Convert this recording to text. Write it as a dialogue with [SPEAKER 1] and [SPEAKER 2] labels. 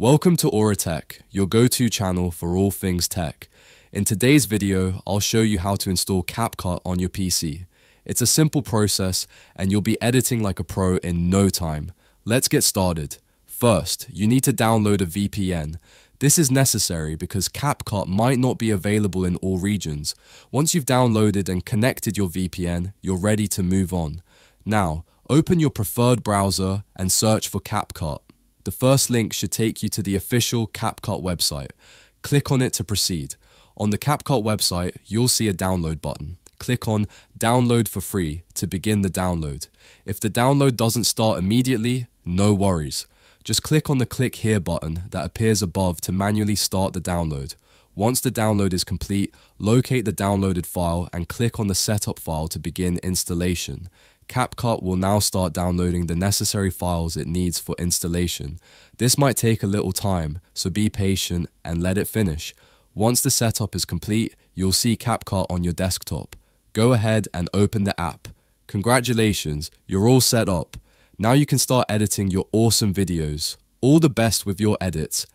[SPEAKER 1] Welcome to Aura Tech, your go-to channel for all things tech. In today's video, I'll show you how to install CapCut on your PC. It's a simple process and you'll be editing like a pro in no time. Let's get started. First, you need to download a VPN. This is necessary because CapCut might not be available in all regions. Once you've downloaded and connected your VPN, you're ready to move on. Now, open your preferred browser and search for CapCut. The first link should take you to the official CapCut website. Click on it to proceed. On the CapCut website, you'll see a download button. Click on Download for free to begin the download. If the download doesn't start immediately, no worries. Just click on the Click Here button that appears above to manually start the download. Once the download is complete, locate the downloaded file and click on the setup file to begin installation. CapCut will now start downloading the necessary files it needs for installation. This might take a little time, so be patient and let it finish. Once the setup is complete, you'll see CapCut on your desktop. Go ahead and open the app. Congratulations, you're all set up. Now you can start editing your awesome videos. All the best with your edits,